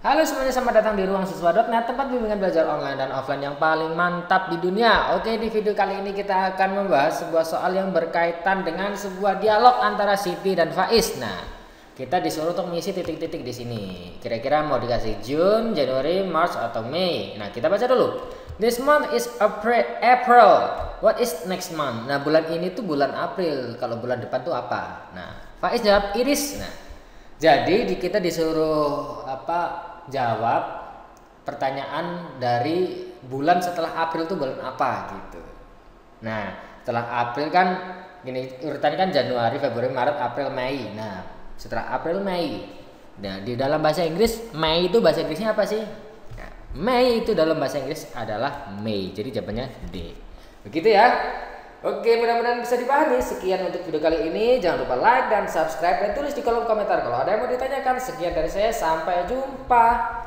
Halo semuanya, selamat datang di Ruang Siswa.net, tempat bimbingan belajar online dan offline yang paling mantap di dunia. Oke, di video kali ini kita akan membahas sebuah soal yang berkaitan dengan sebuah dialog antara Siti dan Faiz. Nah, kita disuruh untuk mengisi titik-titik di sini. Kira-kira mau dikasih June, Januari, March, atau Mei. Nah, kita baca dulu. This month is April. What is next month? Nah, bulan ini tuh bulan April. Kalau bulan depan tuh apa? Nah, Faiz jawab Iris. Nah, jadi di kita disuruh apa jawab pertanyaan dari bulan setelah April itu bulan apa gitu. Nah, setelah April kan gini urutannya kan Januari, Februari, Maret, April, Mei. Nah, setelah April, Mei. Nah, di dalam bahasa Inggris Mei itu bahasa Inggrisnya apa sih? Nah, Mei itu dalam bahasa Inggris adalah Mei. Jadi jawabannya D. Begitu ya. Oke, mudah-mudahan bisa dipahami. Sekian untuk video kali ini. Jangan lupa like dan subscribe dan tulis di kolom komentar kalau ada yang mau ditanyakan. Sekian dari saya. Sampai jumpa.